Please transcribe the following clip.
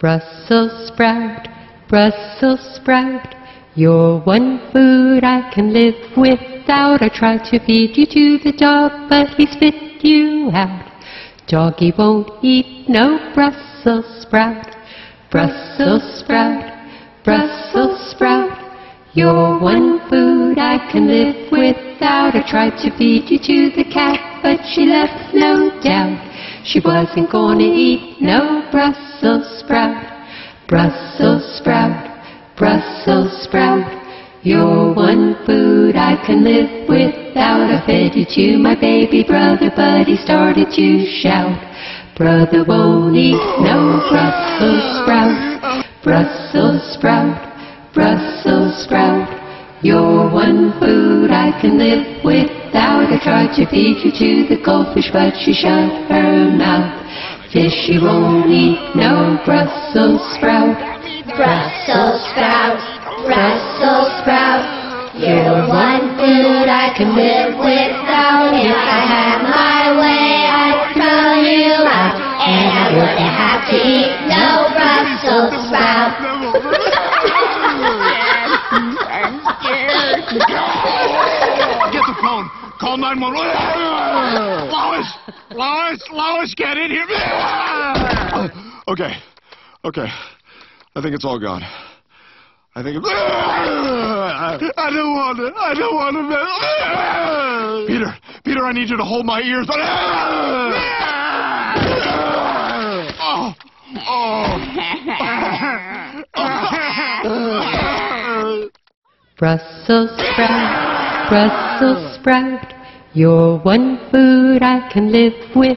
Brussels sprout, Brussels sprout, you're one food I can live without. I try to feed you to the dog, but he spit you out. Doggy won't eat no Brussels sprout, Brussels sprout, Brussels sprout. You're one food I can live without. I tried to feed you to the cat, but she left no doubt. She wasn't gonna eat no Brussels sprout, Brussels sprout, Brussels sprout. You're one food I can live without. I fed you to my baby brother, but he started to shout. Brother won't eat no Brussels sprout, Brussels sprout. Brussels sprout. You're one food I can live without. I tried to feed you to the goldfish, but she shut her mouth. Fishy won't eat no Brussels sprout. Brussels sprout, Brussels sprout. You're one food I can live without. If I had my way, I'd throw you out, and I wouldn't have to eat no Brussels sprout. Get the phone. Call 911. Lois! Lois! Lois, get in here! Okay. Okay. I think it's all gone. I think it's... I don't want to. I don't want to... Peter! Peter, I need you to hold my ears. Oh! Oh! oh. Brussels sprout, Brussels sprout. You're one food I can live with.